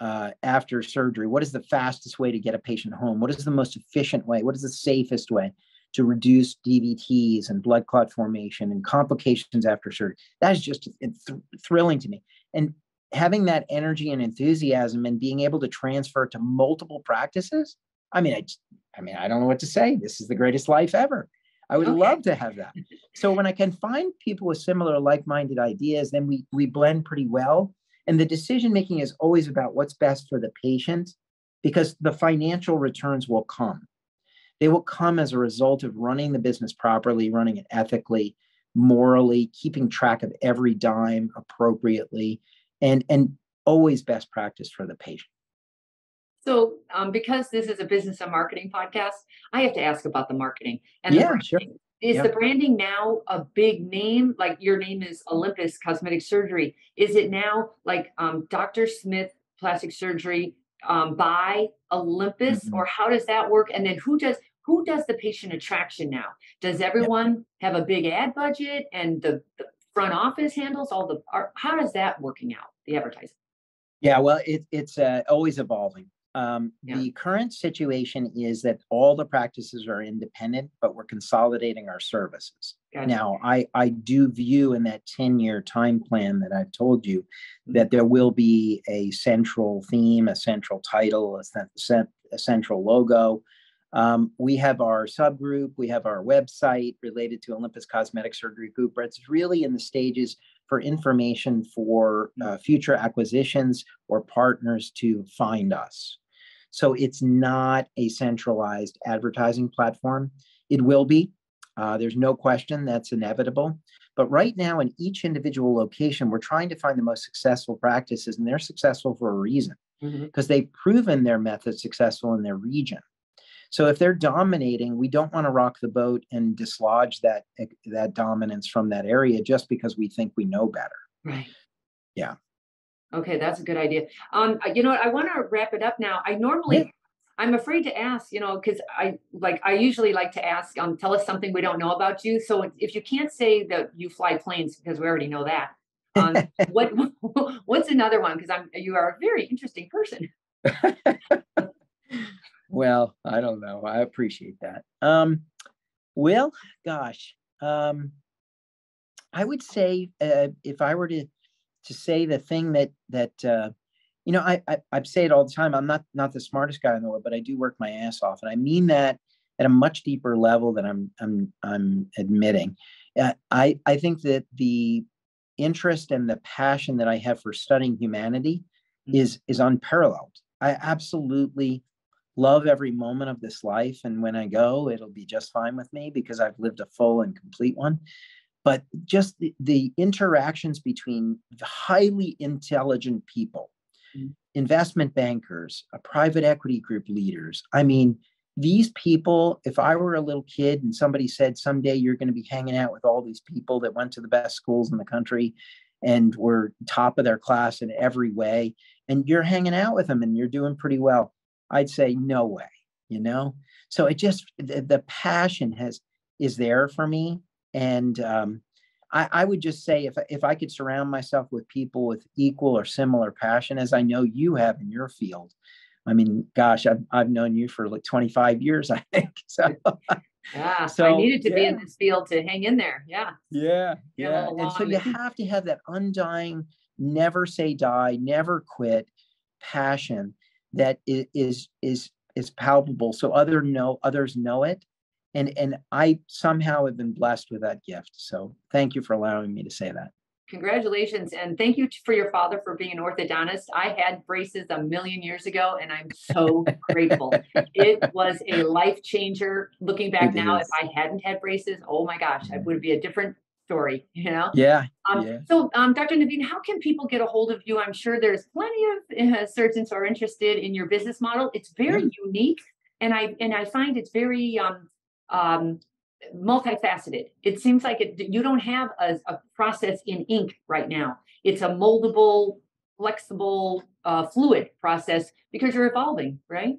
uh, after surgery? What is the fastest way to get a patient home? What is the most efficient way? What is the safest way to reduce DVTs and blood clot formation and complications after surgery? That is just th- thrilling to me. And having that energy and enthusiasm and being able to transfer to multiple practices I mean, I, I mean, I don't know what to say. This is the greatest life ever. I would okay. love to have that. So when I can find people with similar like-minded ideas, then we we blend pretty well. And the decision making is always about what's best for the patient, because the financial returns will come. They will come as a result of running the business properly, running it ethically, morally, keeping track of every dime appropriately, and and always best practice for the patient. So, um, because this is a business and marketing podcast, I have to ask about the marketing and yeah, sure. Is yeah. the branding now a big name? Like your name is Olympus Cosmetic Surgery. Is it now like um, Dr. Smith Plastic Surgery um, by Olympus, mm-hmm. or how does that work? And then who does who does the patient attraction now? Does everyone have a big ad budget, and the, the front office handles all the? How does that working out? The advertising. Yeah, well, it, it's uh, always evolving. Um, yeah. The current situation is that all the practices are independent, but we're consolidating our services. Gotcha. Now, I, I do view in that 10 year time plan that I've told you mm-hmm. that there will be a central theme, a central title, a, a central logo. Um, we have our subgroup, we have our website related to Olympus Cosmetic Surgery Group. But It's really in the stages for information for uh, mm. future acquisitions or partners to find us. So it's not a centralized advertising platform. It will be. Uh, there's no question that's inevitable. But right now, in each individual location, we're trying to find the most successful practices, and they're successful for a reason because mm-hmm. they've proven their method successful in their region. So if they're dominating, we don't want to rock the boat and dislodge that that dominance from that area just because we think we know better. Right. Yeah. Okay, that's a good idea. Um, you know what? I want to wrap it up now. I normally yeah. I'm afraid to ask, you know, because I like I usually like to ask, um, tell us something we don't know about you. So if you can't say that you fly planes, because we already know that, um, [LAUGHS] what what's another one? Because I'm you are a very interesting person. [LAUGHS] well, I don't know. I appreciate that. Um, well, gosh, um, I would say uh, if I were to to say the thing that that uh, you know, I, I I say it all the time. I'm not not the smartest guy in the world, but I do work my ass off, and I mean that at a much deeper level than I'm I'm I'm admitting. Uh, I I think that the interest and the passion that I have for studying humanity mm-hmm. is is unparalleled. I absolutely love every moment of this life. And when I go, it'll be just fine with me because I've lived a full and complete one. But just the, the interactions between the highly intelligent people, mm-hmm. investment bankers, a private equity group leaders. I mean, these people, if I were a little kid and somebody said someday you're going to be hanging out with all these people that went to the best schools in the country and were top of their class in every way, and you're hanging out with them and you're doing pretty well, I'd say no way, you know. So it just the, the passion has is there for me, and um, I, I would just say if if I could surround myself with people with equal or similar passion, as I know you have in your field. I mean, gosh, I've I've known you for like 25 years, [LAUGHS] I think. So yeah, so I needed to yeah. be in this field to hang in there. Yeah. Yeah. Yeah. And so you have to have that undying, never say die, never quit passion that is is is palpable. So other know others know it. And and I somehow have been blessed with that gift. So thank you for allowing me to say that. Congratulations. And thank you for your father for being an orthodontist. I had braces a million years ago and I'm so [LAUGHS] grateful. It was a life changer. Looking back it now, is. if I hadn't had braces, oh my gosh, i would be a different story, you know? Yeah. Um, yeah. So, um, Dr. Nuveen, how can people get a hold of you? I'm sure there's plenty of uh, surgeons who are interested in your business model. It's very yeah. unique. And I, and I find it's very, um, um, multifaceted. It seems like it, you don't have a, a, process in ink right now. It's a moldable, flexible, uh, fluid process because you're evolving, right?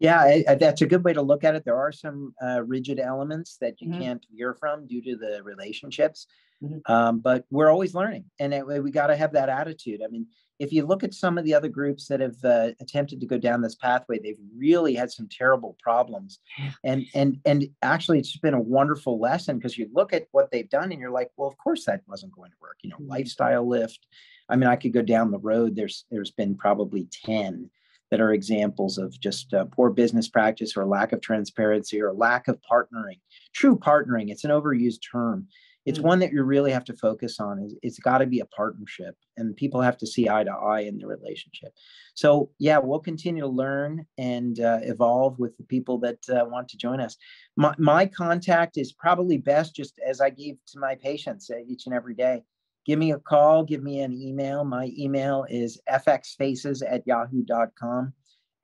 Yeah, I, I, that's a good way to look at it. There are some uh, rigid elements that you mm-hmm. can't veer from due to the relationships, mm-hmm. um, but we're always learning, and it, we got to have that attitude. I mean, if you look at some of the other groups that have uh, attempted to go down this pathway, they've really had some terrible problems. And and and actually, it's been a wonderful lesson because you look at what they've done and you're like, well, of course that wasn't going to work. You know, mm-hmm. lifestyle lift. I mean, I could go down the road. There's there's been probably ten that are examples of just uh, poor business practice or lack of transparency or lack of partnering. True partnering. It's an overused term it's mm-hmm. one that you really have to focus on is it's got to be a partnership and people have to see eye to eye in the relationship so yeah we'll continue to learn and uh, evolve with the people that uh, want to join us my, my contact is probably best just as i give to my patients uh, each and every day give me a call give me an email my email is fxfaces at yahoo.com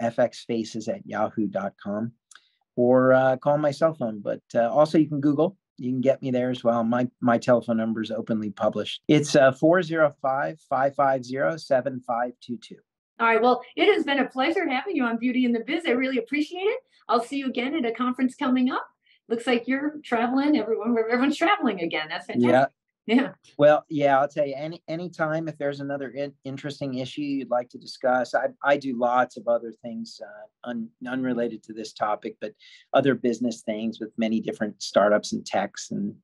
fxfaces at yahoo.com or uh, call my cell phone but uh, also you can google you can get me there as well. My my telephone number is openly published. It's uh 405-550-7522. All right. Well, it has been a pleasure having you on Beauty and the Biz. I really appreciate it. I'll see you again at a conference coming up. Looks like you're traveling. Everyone, everyone's traveling again. That's fantastic. Yeah. Yeah. Well, yeah, I'll tell you any anytime if there's another in, interesting issue you'd like to discuss. I I do lots of other things uh, un, unrelated to this topic, but other business things with many different startups and techs and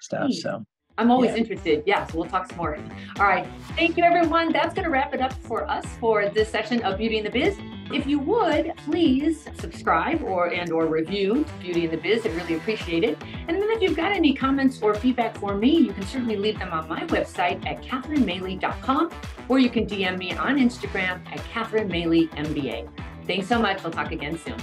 stuff. So I'm always yeah. interested. Yeah, so we'll talk some more. All right. Thank you, everyone. That's going to wrap it up for us for this session of Beauty and the Biz. If you would, please subscribe or and or review Beauty and the Biz. I really appreciate it. And then if you've got any comments or feedback for me, you can certainly leave them on my website at catherinemaley.com or you can DM me on Instagram at Catherine MBA. Thanks so much. We'll talk again soon.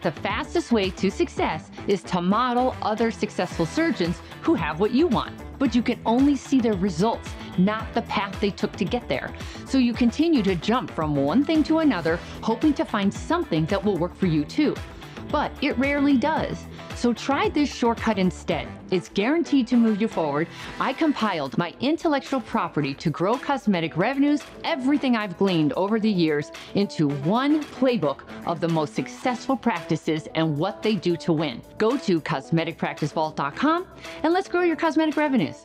The fastest way to success is to model other successful surgeons who have what you want, but you can only see their results, not the path they took to get there. So you continue to jump from one thing to another, hoping to find something that will work for you too but it rarely does. So try this shortcut instead. It's guaranteed to move you forward. I compiled my intellectual property to grow cosmetic revenues, everything I've gleaned over the years, into one playbook of the most successful practices and what they do to win. Go to cosmeticpracticevault.com and let's grow your cosmetic revenues.